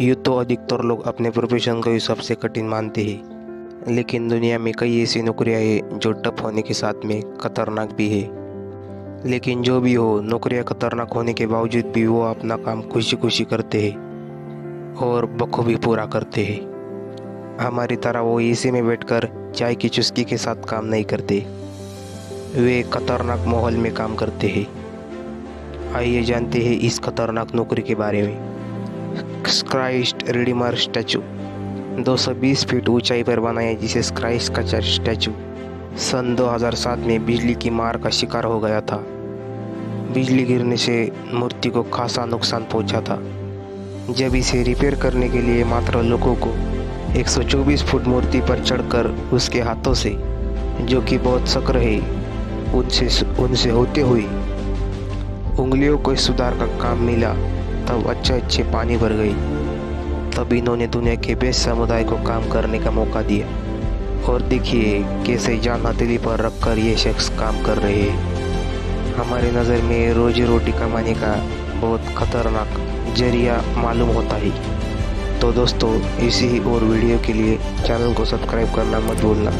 यूँ तो अधिकतर लोग अपने प्रोफेशन को ही सबसे कठिन मानते हैं। लेकिन दुनिया में कई ऐसी नौकरियाँ हैं जो टफ होने के साथ में खतरनाक भी है। लेकिन जो भी हो, नौकरियाँ खतरनाक होने के बावजूद भी वो अपना काम खुशी खुशी करते हैं और बखूबी पूरा करते हैं। हमारी तरह वो एसी में बैठकर चाय की चुस्की के साथ काम नहीं करते। वे खतरनाक माहौल में काम करते हैं। आइए जानते हैं इस खतरनाक नौकरी के बारे में। क्राइस्ट रिडीमर स्टैचू 220 फीट ऊंचाई पर बनाया जिसे क्राइस्ट का चर्च स्टैचू सन 2007 में बिजली की मार का शिकार हो गया था। बिजली गिरने से मूर्ति को खासा नुकसान पहुँचा था। जब इसे रिपेयर करने के लिए मात्र लोगों को 124 फुट मूर्ति पर चढ़कर उसके हाथों से, जो कि बहुत शक्र है, उनसे उनसे होते हुए उंगलियों को सुधार का काम मिला। तब अच्छे अच्छे पानी भर गई। तब इन्होंने दुनिया के बेस्ट समुदाय को काम करने का मौका दिया। और देखिए, कैसे जान हथेली पर रखकर ये शख्स काम कर रहे हैं। हमारी नज़र में रोजी रोटी कमाने का बहुत खतरनाक ज़रिया मालूम होता है। तो दोस्तों, इसी ही और वीडियो के लिए चैनल को सब्सक्राइब करना मत भूलना।